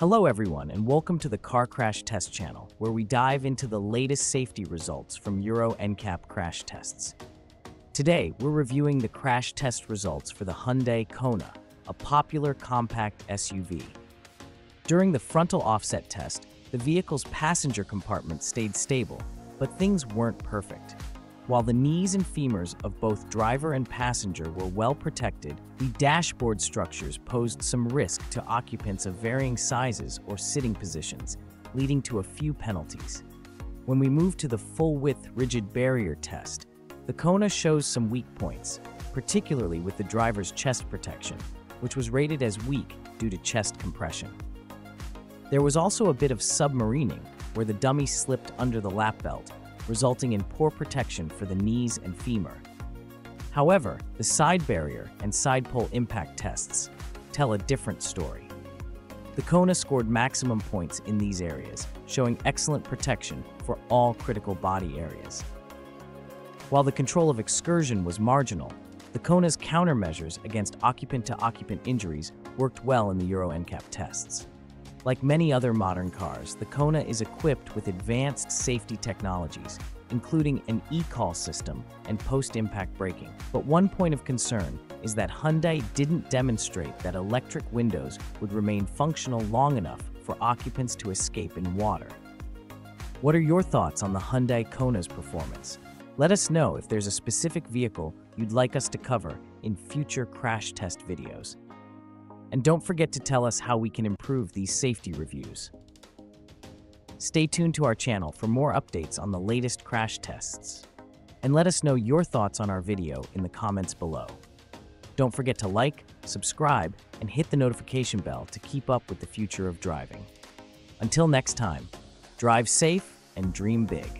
Hello everyone and welcome to the Car Crash Test channel, where we dive into the latest safety results from Euro NCAP crash tests. Today, we're reviewing the crash test results for the Hyundai Kona, a popular compact SUV. During the frontal offset test, the vehicle's passenger compartment stayed stable, but things weren't perfect. While the knees and femurs of both driver and passenger were well protected, the dashboard structures posed some risk to occupants of varying sizes or sitting positions, leading to a few penalties. When we move to the full-width rigid barrier test, the Kona shows some weak points, particularly with the driver's chest protection, which was rated as weak due to chest compression. There was also a bit of submarining, where the dummy slipped under the lap belt, resulting in poor protection for the knees and femur. However, the side barrier and side pole impact tests tell a different story. The Kona scored maximum points in these areas, showing excellent protection for all critical body areas. While the control of excursion was marginal, the Kona's countermeasures against occupant-to-occupant injuries worked well in the Euro NCAP tests. Like many other modern cars, the Kona is equipped with advanced safety technologies, including an e-call system and post-impact braking. But one point of concern is that Hyundai didn't demonstrate that electric windows would remain functional long enough for occupants to escape in water. What are your thoughts on the Hyundai Kona's performance? Let us know if there's a specific vehicle you'd like us to cover in future crash test videos. And don't forget to tell us how we can improve these safety reviews. Stay tuned to our channel for more updates on the latest crash tests. And let us know your thoughts on our video in the comments below. Don't forget to like, subscribe, and hit the notification bell to keep up with the future of driving. Until next time, drive safe and dream big.